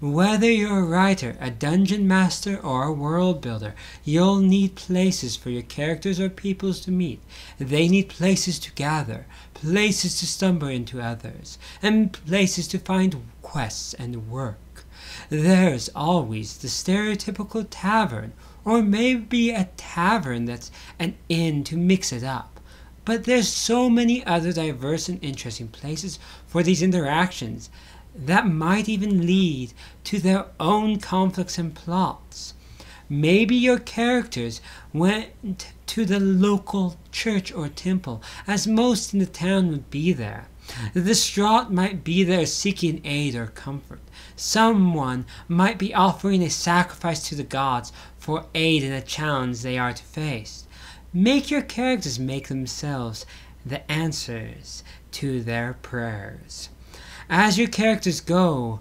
Whether you're a writer, a dungeon master, or a world builder, you'll need places for your characters or peoples to meet. They need places to gather, places to stumble into others, and places to find quests and work. There's always the stereotypical tavern, or maybe a tavern that's an inn to mix it up. But there's so many other diverse and interesting places for these interactions that might even lead to their own conflicts and plots. Maybe your characters went to the local church or temple, as most in the town would be there. The distraught might be there seeking aid or comfort. Someone might be offering a sacrifice to the gods for aid in a challenge they are to face. Make your characters make themselves the answers to their prayers. As your characters go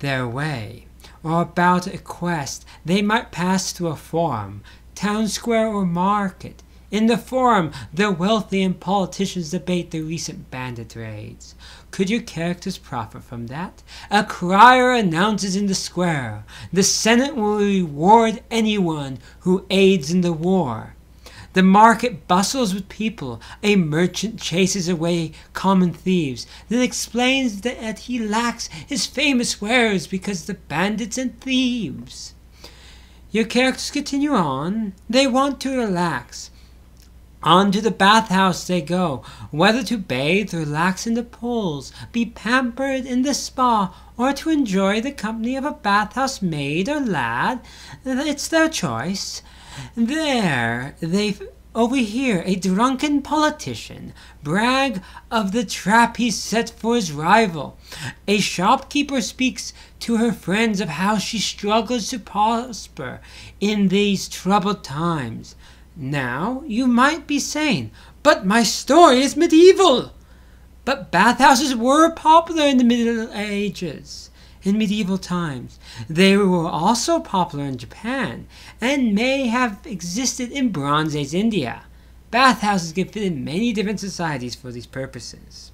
their way, or about a quest, they might pass through a forum, town square, or market. In the forum, the wealthy and politicians debate the recent bandit raids. Could your characters profit from that? A crier announces in the square, the Senate will reward anyone who aids in the war. The market bustles with people. A merchant chases away common thieves, then explains that he lacks his famous wares because the bandits and thieves. Your characters continue on. They want to relax. On to the bathhouse they go, whether to bathe, relax in the pools, be pampered in the spa, or to enjoy the company of a bathhouse maid or lad. It's their choice. There they overhear a drunken politician brag of the trap he set for his rival. A shopkeeper speaks to her friends of how she struggles to prosper in these troubled times. Now you might be saying, but my story is medieval. But bathhouses were popular in the Middle Ages in medieval times. They were also popular in Japan and may have existed in Bronze Age India. Bathhouses can fit in many different societies for these purposes.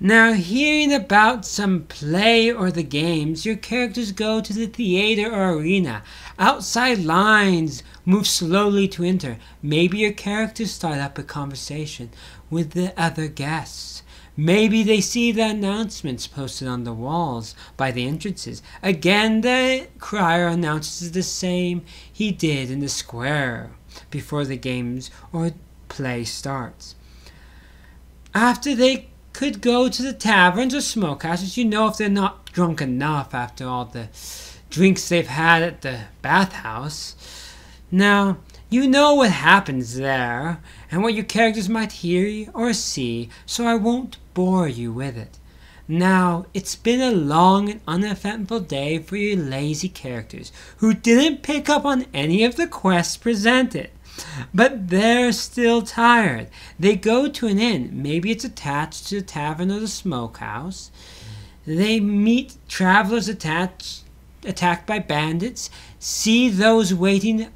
Now, hearing about some play or the games, your characters go to the theater or arena. Outside lines move slowly to enter. Maybe your characters start up a conversation with the other guests. Maybe they see the announcements posted on the walls by the entrances. Again, the crier announces the same he did in the square before the games or play starts. After they could go to the taverns or smokehouses, you know if they're not drunk enough after all the drinks they've had at the bathhouse. Now, you know what happens there, and what your characters might hear or see, so I won't bore you with it. Now, it's been a long and uneventful day for your lazy characters, who didn't pick up on any of the quests presented. But they're still tired. They go to an inn, maybe it's attached to the tavern or the smokehouse. They meet travelers attached, attacked by bandits, see those waiting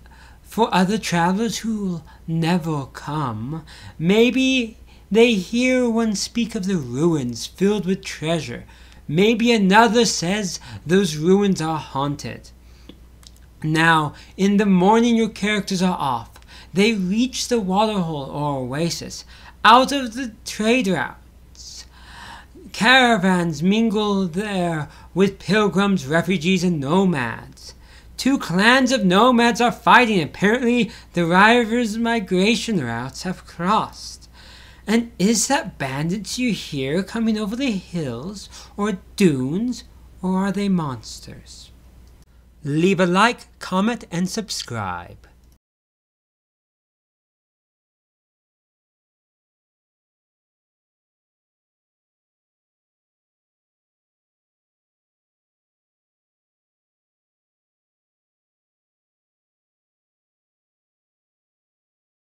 for other travelers who'll never come. Maybe they hear one speak of the ruins filled with treasure. Maybe another says those ruins are haunted. Now, in the morning, your characters are off. They reach the waterhole or oasis, out of the trade routes. Caravans mingle there with pilgrims, refugees, and nomads. Two clans of nomads are fighting. Apparently, the rivers' migration routes have crossed. And is that bandits you hear coming over the hills or dunes, or are they monsters? Leave a like, comment, and subscribe.